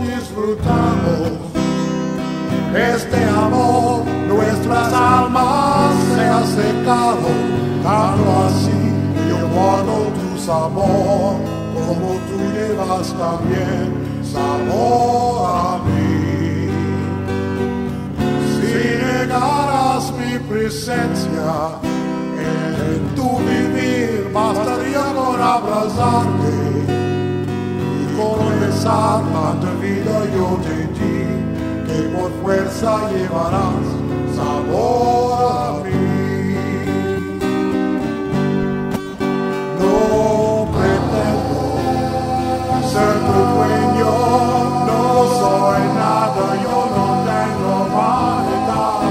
disfrutamos. Este amor, nuestras almas se han secado, tanto así yo guardo tu sabor, como tú llevas también sabor a mí. Si negaras mi presencia en tu vivir, bastaría con abrazarte comenzar tanta vida yo te di que por fuerza llevarás sabor a mí. No pretendo ser tu dueño, no soy nada, yo no tengo vanidad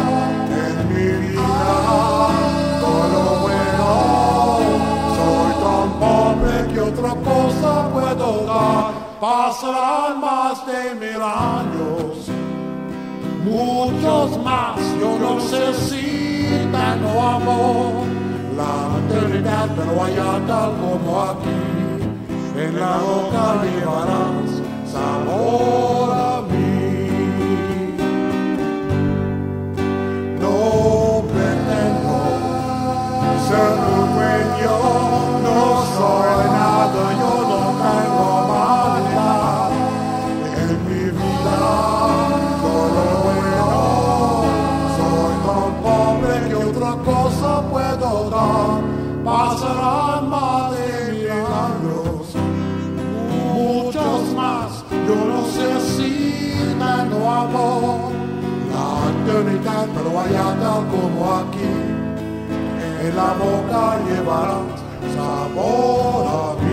en mi vida. Todo bueno, soy tan pobre que otra cosa puedo dar. Pasarán más de mil años muchos más. Yo no sé si tengo amor, la eternidad, pero allá tal como aquí, en la boca llevarás sabor a mí. No pretendo ser tu dueño, Más de mil años, muchos más. Yo no sé si tengo amor, la eternidad, pero allá tal como aquí, en la boca llevarás sabor a mí.